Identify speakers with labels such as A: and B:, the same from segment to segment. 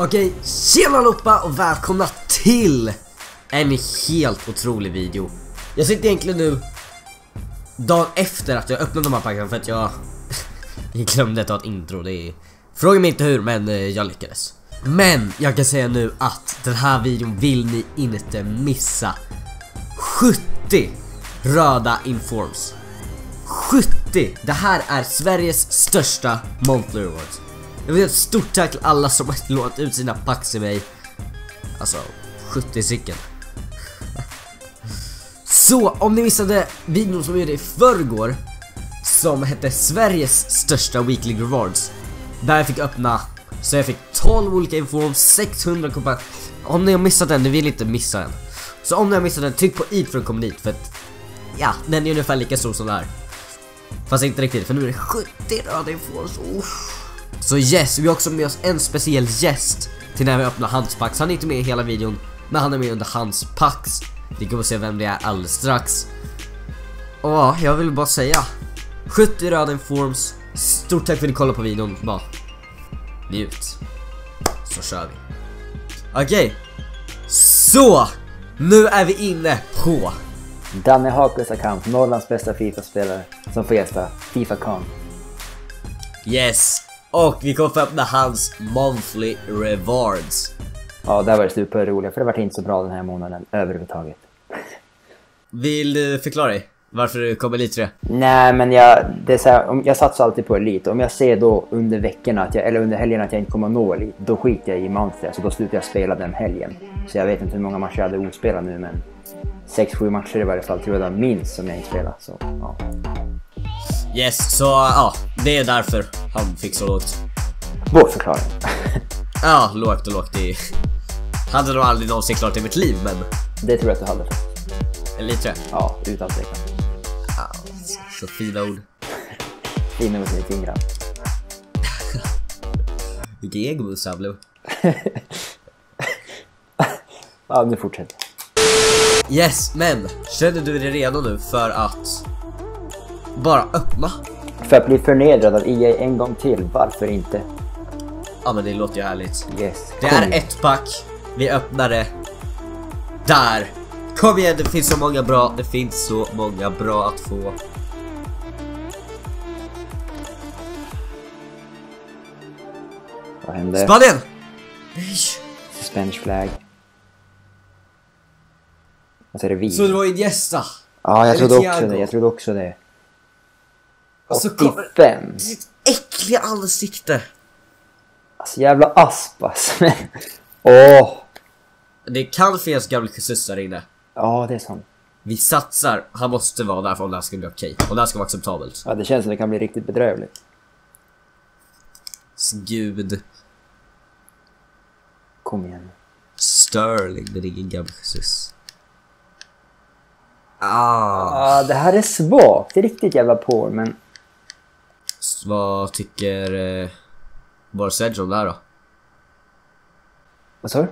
A: Okej, tjena allihopa och välkomna till en helt otrolig video. Jag sitter egentligen nu dagen efter att jag öppnade de här packen för att jag, jag glömde ta ett intro. Det är, fråga mig inte hur men eh, jag lyckades. Men jag kan säga nu att den här videon vill ni inte missa. 70 röda informs. 70! Det här är Sveriges största monthly rewards. Jag vill ge ett stort tack till alla som har lånat ut sina packs till mig. Alltså, 70 stycken. Så, om ni missade videon som vi gjorde i förrgår som hette Sveriges största weekly rewards. Där jag fick öppna, så jag fick 12 olika informs, 600 koppar. Om ni har missat den, ni vill inte missa den. Så om ni har missat den, tryck på eat för att komma dit för att ja, den är ungefär lika stor som det här. Fast inte riktigt, för nu är det 70 röda informs. Uff. Så yes, vi har också med oss en speciell gäst till när vi öppnar hans packs. Han är inte med i hela videon, men han är med under hans packs. Ni kommer se vem det är alldeles strax. Och ja, jag vill bara säga 70 röda informs. Stort tack för att ni kollade på videon. Bara njut. Så kör vi. Okej. Så! Nu är vi inne på
B: Danne Hakus account, Norrlands bästa Fifa-spelare, som får gästa Fifa-con.
A: Yes! Och vi kommer få öppna hans monthly rewards.
B: Ja, där var det roliga, för det var inte så bra den här månaden överhuvudtaget.
A: Vill du förklara dig? Varför du kommer lite det?
B: Nej, men jag, det är så här, om, jag satsar alltid på elit. Om jag ser då under veckorna, att jag, eller under helgen att jag inte kommer att nå elit, då skiter jag i monthly, så då slutar jag spela den helgen. Så jag vet inte hur många matcher jag hade ospelat nu, men 6-7 matcher i varje fall tror jag minst som jag inte spelat. Så, ja.
A: Yes, så ja, det är därför han fick så lågt.
B: Vår förklaring.
A: Ja, lågt och lågt i... Hade nog aldrig någonsin klarat i mitt liv, men...
B: det tror jag att du hade.
A: Eller lite
B: Ja, utan tvekan.
A: ja, Så fina ord.
B: Inne med sina fingrar.
A: Vilken egomus han blev.
B: Ja, nu fortsätter
A: Yes, men känner du dig redo nu för att bara öppna?
B: För att bli förnedrad av EA en gång till, varför inte?
A: Ja men det låter ju härligt.
B: Yes.
A: Det är ett pack, vi öppnar det. Där! Kom igen, det finns så många bra, det finns så många bra att få.
B: Vad hände?
A: Spanien! Nej!
B: Spanish flag. Vad säger vi?
A: Så det var Iniesta.
B: Ja, jag trodde också det. Jag trodde också det.
A: Och så kommer
B: 85.
A: ditt äckliga ansikte.
B: Alltså jävla asp alltså. Åh!
A: Det kan finnas gamla Jesus där inne.
B: Ja, det är sant.
A: Vi satsar, han måste vara där för om det här ska bli okej. Om det här ska vara acceptabelt.
B: Ja, det känns som det kan bli riktigt bedrövligt.
A: Gud.
B: Kom igen.
A: Sterling, det är ingen gammal Jesus. Ah.
B: Ja, det här är svagt. Det är riktigt jävla poor, men...
A: Vad tycker eh, Boris Legend om det här då?
B: Vad sa du?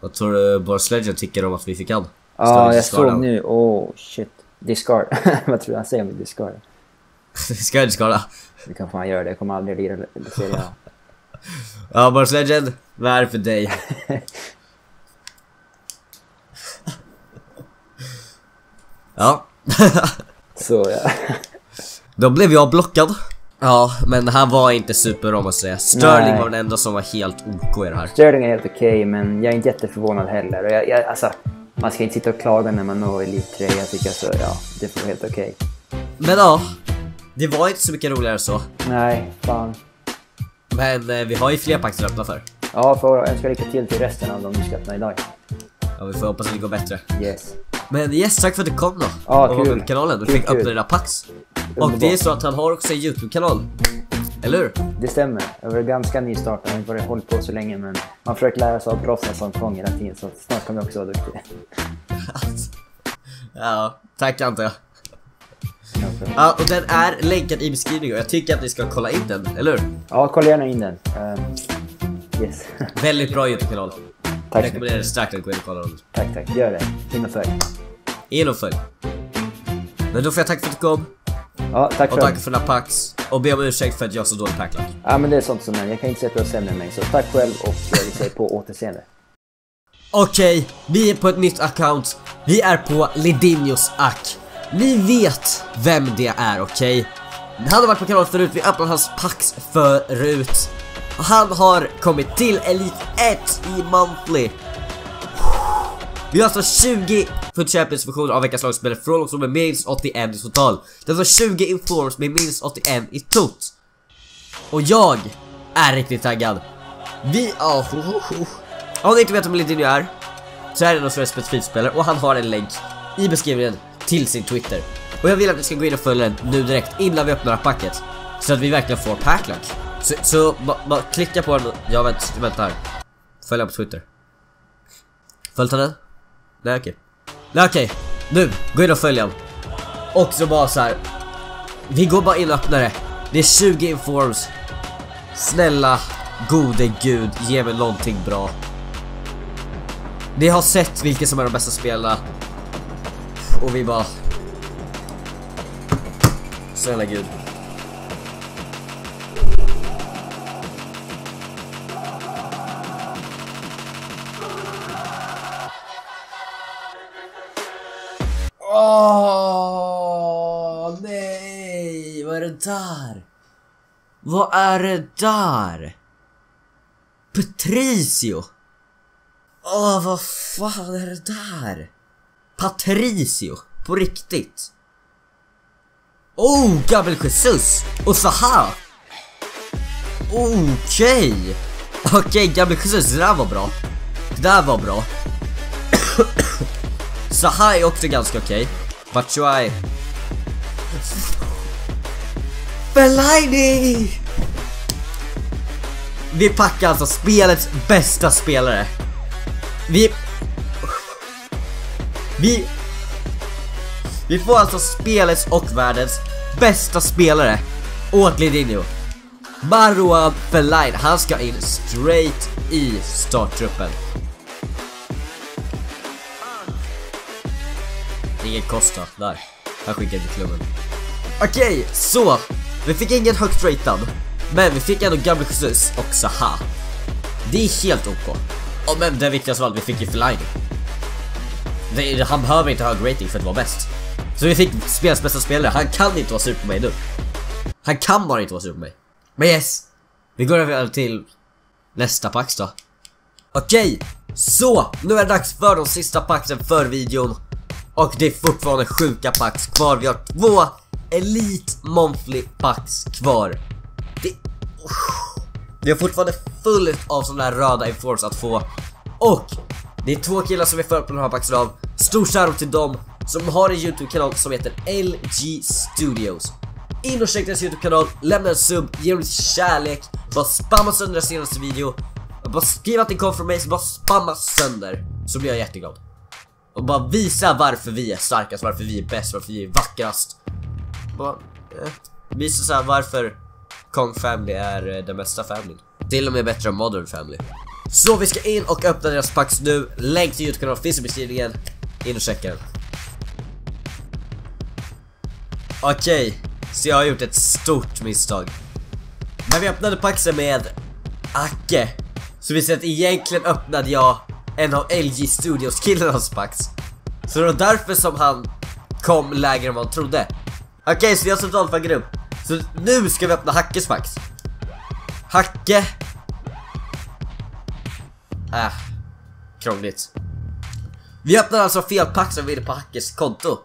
A: Vad tror du Boris Legend tycker om att vi fick han?
B: Ja,
A: Sterling
B: jag såg nu. Åh, shit. Discard. Vad tror du han säger om discard?
A: Ska jag skada?
B: Det kanske han gör. Det Jag kommer aldrig lira Serie A.
A: Ja, Boris Legend, vad är det för dig? ja.
B: Så ja.
A: Då blev jag blockad. Ja, men han var inte super om man säger. Sterling
B: Nej.
A: var den enda som var helt OK i det här.
B: Sterling är helt okej, men jag är inte jätteförvånad heller. Och jag, jag, alltså, man ska inte sitta och klaga när man når Elite 3. Jag tycker så, ja, det får helt okej.
A: Men ja, det var inte så mycket roligare så.
B: Nej, fan.
A: Men eh, vi har ju fler packs att öppna för.
B: Ja, får önska lycka till till resten av de du ska öppna idag.
A: Ja, vi får hoppas att det går bättre.
B: Yes.
A: Men yes, tack för att du kom då.
B: Ja,
A: och var
B: kul.
A: med på kanalen. Du
B: Kul,
A: fick öppna
B: kul.
A: dina packs. Och det är så att han har också en YouTube-kanal. Eller hur?
B: Det stämmer. Jag var ganska nystartad. Jag har inte varit hållit på så länge, men man försöker lära sig av proffsen som fång hela tiden, så snart kommer jag också vara duktig.
A: ja, tack antar jag.
B: Ja,
A: och den är länkad i beskrivningen och jag tycker att ni ska kolla in den, eller hur?
B: Ja, kolla gärna in den. Ehm, yes.
A: Väldigt bra YouTube-kanal.
B: tack.
A: Rekommenderar starkt att gå in och kolla den.
B: Tack, tack. Gör det. In och följ.
A: In och följ. Men då får jag tacka för att du kom.
B: Ja, tack
A: Och tack för dina packs. Och be om ursäkt för att jag har så dålig packlack.
B: Ja, men det är sånt som är. Jag kan inte säga att du är sämre än mig, så tack själv och eh, vi sig på återseende.
A: Okej, vi är på ett nytt account. Vi är på Lidinios ack. Ni vet vem det är, okej? Han har varit på kanalen förut, vi öppnade hans packs förut. Och han har kommit till Elite 1 i Monthly. Vi har alltså 20 Foot Champions versioner av veckans lagspelare från oss med minst 81 i total. Det är alltså 20 informs med minst 81 i tot. Och jag är riktigt taggad. Vi, oh, oh, oh. Om ni inte vet vem Lidinho är, så är det någon som är specifikt spelare och han har en länk i beskrivningen till sin Twitter. Och jag vill att ni ska gå in och följa den nu direkt innan vi öppnar packet. Så att vi verkligen får packlack. Så, så bara klicka på den, ja vänta, vänta här. Följ på Twitter. Följt den? Nej okej. Nej okej, nu, gå in och följ den. Och så bara så här. Vi går bara in och öppnar det. Det är 20 informs. Snälla, gode gud, ge mig någonting bra. Ni har sett vilka som är de bästa spelarna. Och vi bara... Snälla gud. Det där? Vad är det där? Patricio! Åh, vad fan är det där? Patricio, på riktigt. Oh, Gabriel Jesus! Och Zaha! Okej! Okay. Okej, okay, Gabriel Jesus, det där var bra. Det där var bra. Zaha är också ganska okej. Okay. Batshuayi. Fellaini! Vi packar alltså spelets bästa spelare. Vi... Vi... Vi får alltså spelets och världens bästa spelare åt Lidinho. Marwan Fellaini, han ska in straight i starttruppen. Ingen Costa, där. Han skickar till klubben. Okej, okay, så. Vi fick ingen högt ratad. Men vi fick ändå Gabriel Jesus och Zaha. Det är helt OK. Och men det viktigaste av allt, vi fick ju Fellaini. Han behöver inte hög rating för att vara bäst. Så vi fick spelets bästa spelare, han kan inte vara sur på mig nu. Han kan bara inte vara sur på mig. Men yes! Vi går över till nästa pax då. Okej, så nu är det dags för de sista paxen för videon. Och det är fortfarande sjuka pax kvar, vi har två Elite Monthly packs kvar. Det... Oh. Det är fortfarande fullt av sådana här röda informs att få. Och det är två killar som är för på den här packsen av. Stor shoutout till dem som har en YouTube-kanal som heter LG Studios. In och check deras YouTube-kanal, lämna en sub, ge dem lite kärlek, bara spamma sönder deras senaste video. Bara skriv att ni kom från mig, så bara spamma sönder. Så blir jag jätteglad. Och bara visa varför vi är starkast, varför vi är bäst, varför vi är vackrast. Bara, eh, visa så varför Kong Family är eh, den bästa familjen. Till och med bättre än Modern Family. Så vi ska in och öppna deras packs nu. Länk till Youtube-kanalen finns i beskrivningen. In och checka den. Okej, okay, så jag har gjort ett stort misstag. När vi öppnade paxen med Acke, så visste jag att egentligen öppnade jag en av LG Studios killarnas pax. Så det var därför som han kom lägre än vad han trodde. Okej, okay, så jag har totalt upp. Så nu ska vi öppna Hackes pax. Hacke. Äh, krångligt. Vi öppnar alltså fel pack som vi är på Hackes konto.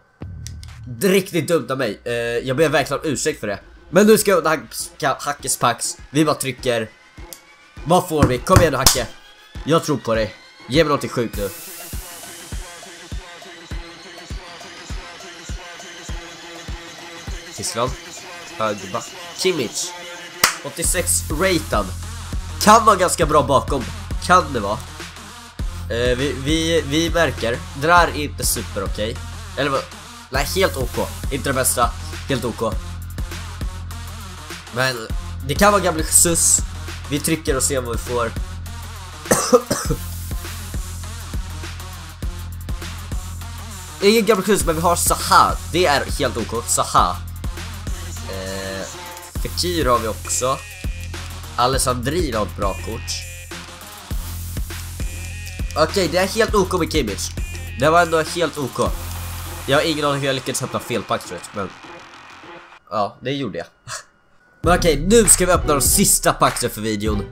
A: Det är riktigt dumt av mig. Uh, jag ber verkligen om ursäkt för det. Men nu ska jag öppna Hackes pax. Vi bara trycker. Vad får vi? Kom igen nu Hacke. Jag tror på dig. Ge mig någonting sjukt nu. Tyskland. Högerback. Kimmich. 86 ratad. Kan vara ganska bra bakom. Kan det vara. Uh, vi, vi, vi märker. Det där är inte super okej. Okay. Eller Nej, helt OK. Inte det bästa. Helt OK. Men det kan vara gamla Jesus. Vi trycker och ser vad vi får. Ingen gammal Jesus, men vi har Saha. Det är helt OK. Saha. Fekir har vi också. Alessandrin har ett bra kort. Okej, det är helt OK med Kimmich. Det var ändå helt OK. Jag har ingen aning hur jag lyckades öppna fel pack jag. men... Ja, det gjorde jag. Men okej, nu ska vi öppna de sista packsen för videon.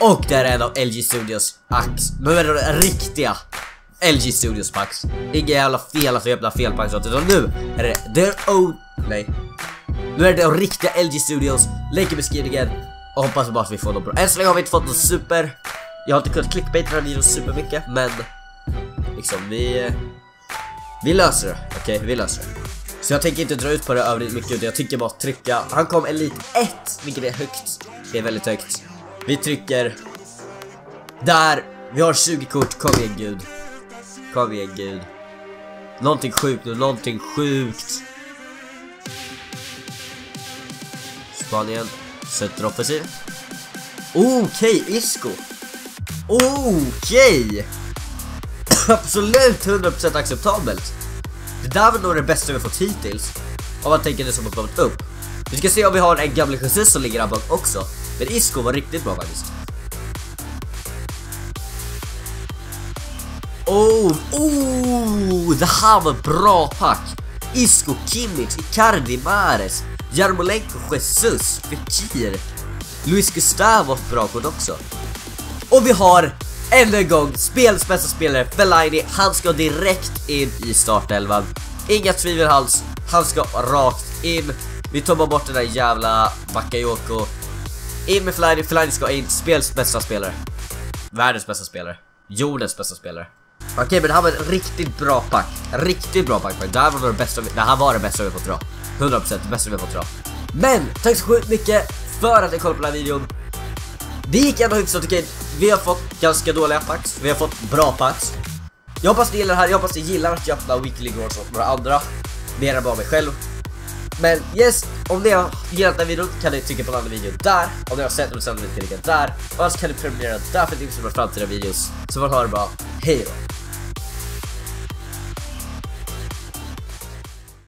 A: Och det är en av LG Studios ax. Men är det riktiga LG Studios packs. Inga jävla fel att jag öppnar fel packs utan nu är det the oh nej. Nu är det de riktiga LG Studios. Länk i beskrivningen och hoppas bara att vi får något bra. Än så länge har vi inte fått något super. Jag har inte kunnat clickbaita den här videon super mycket, men liksom vi eh, vi löser det. Okej, okay, vi löser det. Så jag tänker inte dra ut på det övrigt mycket utan jag tycker bara trycka. Han kom Elit 1, vilket är högt. Det är väldigt högt. Vi trycker där. Vi har 20 kort, kom igen gud. Kom igen gud. Någonting sjukt nu, någonting sjukt. Spanien sätter offensiv. Okej, okay, Isco. Okej. Okay. Absolut 100% acceptabelt. Det där var nog det bästa vi fått hittills. Om man tänker det som har kommit upp. Vi ska se om vi har en gamle Jesus som ligger här bak också. Men Isco var riktigt bra faktiskt. Oh, oh, det här var bra pack. Isco, Kimmich, Icardi, Mares, Jarmolenko, Jesus, Fekir, Luis Gustavo bra kort också. Och vi har ännu en gång spelets bästa spelare, Fellaini. Han ska direkt in i startelvan. Inga tvivel alls. Han ska rakt in. Vi tar bara bort den där jävla Bakayoko. In med Fellaini. Fellaini ska in. Spelets bästa spelare. Världens bästa spelare. Jordens bästa spelare. Okej, okay, men det här var ett riktigt bra pack. Riktigt bra pack. Det här var det bästa vi, det här var det bästa vi fått dra. 100% det bästa vi har fått idag Men, tack så sjukt mycket för att ni kollade på den här videon. Det gick ändå hyfsat okej. Vi har fått ganska dåliga packs. Vi har fått bra packs. Jag hoppas ni gillar det här. Jag hoppas ni gillar att jag öppnar Weekly Rewards åt några andra. Mer än bara mig själv. Men yes, om ni har gillat den här videon kan ni trycka på den andra videon där. Om ni har sett den så kan ni klicka där. Och annars kan ni prenumerera där för att ni inte se framtida videos. Så får ha det bra. Hej då!